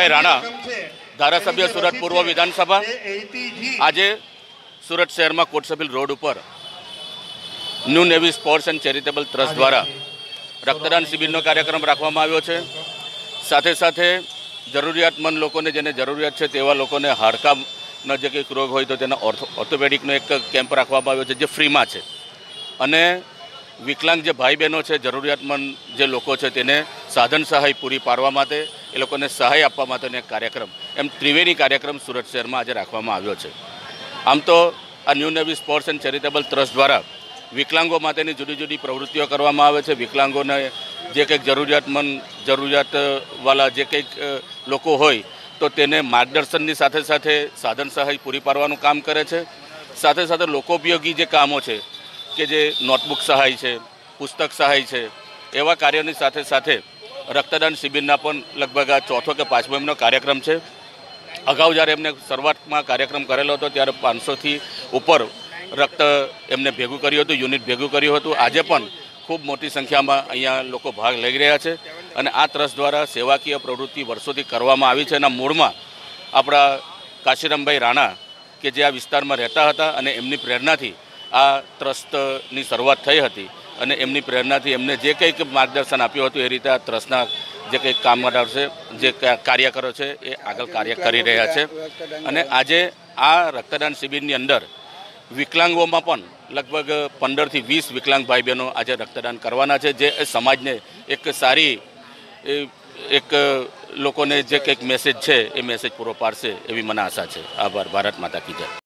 કાશીભાઈ રાણા ધારાસભ્ય સુરત પૂર્વ વિધાનસભા. આજે સુરત શહેરમાં કોટસભિલ રોડ ઉપર new navy sports and charitable trust દ્વારા રક્તદાન શિબિરનો કાર્યક્રમ રાખવામાં આવ્યો છે. સાથે સાથે જરૂરિયાતમંદ લોકોને જેને જરૂરિયાત છે તેવા લોકોને હાડકાનો જે કંઈક રોગ હોય તો તેના ઓર્થો ઓર્થોપેડિકનો એક કેમ્પ રાખવામાં આવ્યો છે જે ફ્રીમાં છે. અને વિકલાંગ જે ભાઈ બહેનો છે જરૂરિયાતમંદ જે લોકો છે તેને સાધન સહાય પૂરી પાડવા માટે એ લોકોને સહાય આપવા માટેનો એક કાર્યક્રમ. એમ ત્રિવેણી કાર્યક્રમ સુરત શહેરમાં આજે રાખવામાં આવ્યો છે. આમ તો આ new navy sports and charitable trust દ્વારા વિકલાંગો માટેની જુદી જુદી પ્રવૃત્તિઓ કરવામાં આવે છે. વિકલાંગોને જે કંઈક જરૂરિયાતમંદ જરૂરિયાતવાળા જે કંઈક લોકો હોય તો તેને માર્ગદર્શનની સાથે સાથે સાધન સહાય પૂરી પાડવાનું કામ કરે છે. સાથે સાથે લોકોપયોગી જે કામો છે, કે જે નોટબુક સહાય છે, પુસ્તક સહાય છે, એવા કાર્યોની સાથે સાથે રક્તદાન શિબિરના પણ લગભગ આ ચોથો કે પાંચમો એમનો કાર્યક્રમ છે. અગાઉ જ્યારે એમને શરૂઆતમાં કાર્યક્રમ કરેલો હતો, ત્યારે પાંચસોથી ઉપર રક્ત એમને ભેગું કર્યું હતું, યુનિટ ભેગું કર્યું હતું. આજે પણ ખૂબ મોટી સંખ્યામાં અહીંયા લોકો ભાગ લઈ રહ્યા છે અને આ ટ્રસ્ટ દ્વારા સેવાકીય પ્રવૃત્તિ વર્ષોથી કરવામાં આવી છે. એના મૂળમાં આપણા કાશીરામભાઈ રાણા કે જે આ વિસ્તારમાં રહેતા હતા અને એમની પ્રેરણાથી આ ટ્રસ્ટની શરૂઆત થઈ હતી. અને એમની પ્રેરણાથી એમને જે કંઈક માર્ગદર્શન આપ્યું હતું એ રીતે આ ટ્રસ્ટના જે કંઈક કામદાર છે, જે કાર્યકરો છે, એ આગળ કાર્ય કરી રહ્યા છે. અને આજે આ રક્તદાન શિબિરની અંદર વિકલાંગોમાં પણ લગભગ પંદરથી વીસ વિકલાંગ ભાઈ બહેનો આજે રક્તદાન કરવાના છે, જે સમાજને એક સારી એક લોકોને જે કંઈક મેસેજ છે, એ મેસેજ પૂરો પાડશે એવી મને આશા છે. આભાર. ભારત માતા કી